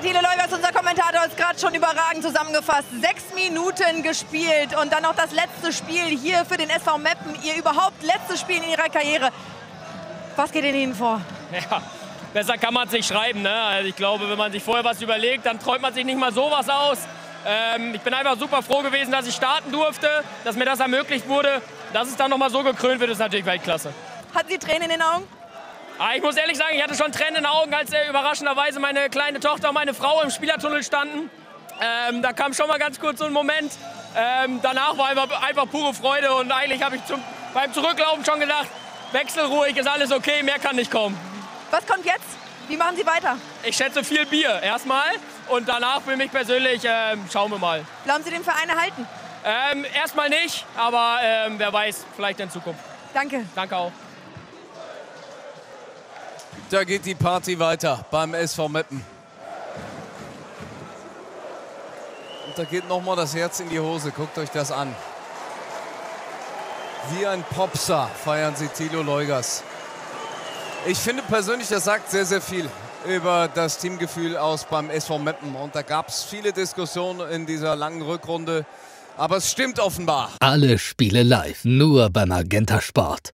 Thilo Leubers, unser Kommentator, ist gerade schon überragend zusammengefasst. Sechs Minuten gespielt und dann noch das letzte Spiel hier für den SV Meppen. Ihr überhaupt letztes Spiel in Ihrer Karriere. Was geht in Ihnen vor? Ja, besser kann man es nicht schreiben. Ne? Also ich glaube, wenn man sich vorher was überlegt, dann träumt man sich nicht mal sowas aus. Ähm, ich bin einfach super froh gewesen, dass ich starten durfte, dass mir das ermöglicht wurde. Dass es dann noch mal so gekrönt wird, ist natürlich Weltklasse. Hatten Sie Tränen in den Augen? Ah, ich muss ehrlich sagen, ich hatte schon Tränen in den Augen, als äh, überraschenderweise meine kleine Tochter und meine Frau im Spielertunnel standen. Ähm, da kam schon mal ganz kurz so ein Moment. Ähm, danach war einfach, einfach pure Freude und eigentlich habe ich zum, beim Zurücklaufen schon gedacht, wechselruhig, ist alles okay, mehr kann nicht kommen. Was kommt jetzt? Wie machen Sie weiter? Ich schätze viel Bier erstmal und danach für mich persönlich äh, schauen wir mal. Bleiben Sie den Verein erhalten? Ähm, erstmal nicht, aber ähm, wer weiß, vielleicht in Zukunft. Danke. Danke auch. Da geht die Party weiter beim SV Meppen. Und da geht nochmal das Herz in die Hose. Guckt euch das an. Wie ein Popstar feiern sie Thilo Leugers. Ich finde persönlich, das sagt sehr, sehr viel über das Teamgefühl aus beim SV Meppen. Und da gab es viele Diskussionen in dieser langen Rückrunde. Aber es stimmt offenbar. Alle Spiele live, nur beim Magenta Sport.